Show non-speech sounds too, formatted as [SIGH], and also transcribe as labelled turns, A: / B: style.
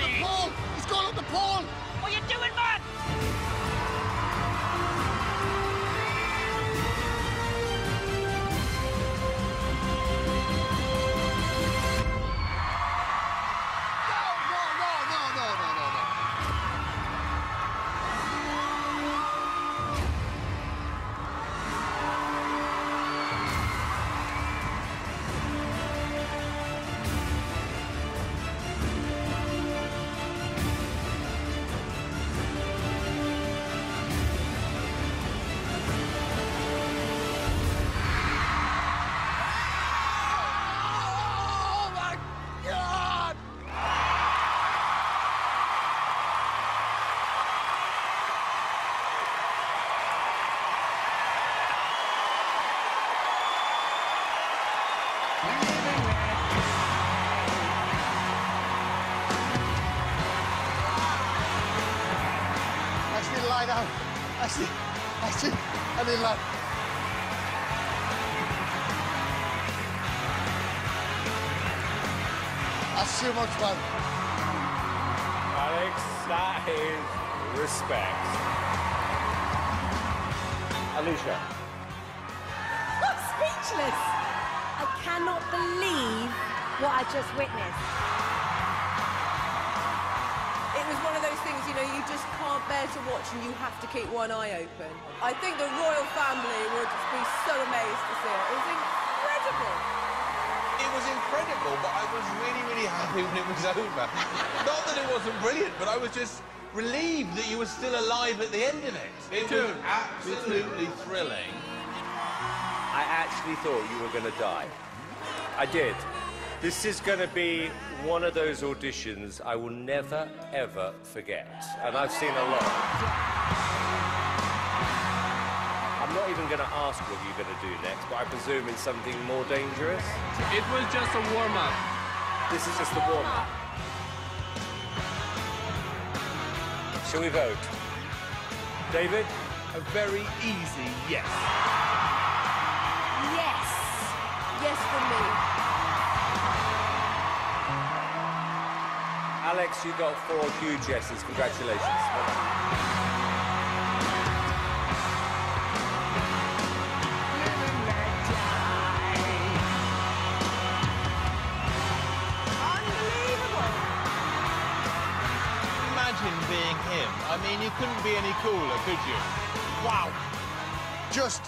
A: The pole! He's gone up the pole!
B: What are you doing,
A: I still lie down. I still, I still, I didn't lie. That's too much fun.
C: Alex, that is respect. Alicia.
D: I'm speechless. I cannot believe what I just witnessed.
B: Just can't bear to watch and you have to keep one eye open. I think the royal family would be so amazed to see it. It was incredible.
E: It was incredible, but I was really, really happy [LAUGHS] when it was over. Not that it wasn't brilliant, but I was just relieved that you were still alive at the end of it. It was absolutely thrilling.
C: I actually thought you were going to die. I did. This is going to be one of those auditions I will never, ever forget. And I've seen a lot. I'm not even going to ask what you're going to do next, but I presume it's something more dangerous.
F: It was just a warm up.
C: This is just a warm up. Shall we vote? David?
E: A very easy yes.
D: Yes.
B: Yes
C: Alex, you got four huge yeses. Congratulations.
E: Imagine being him. I mean, you couldn't be any cooler, could you? Wow.
A: Just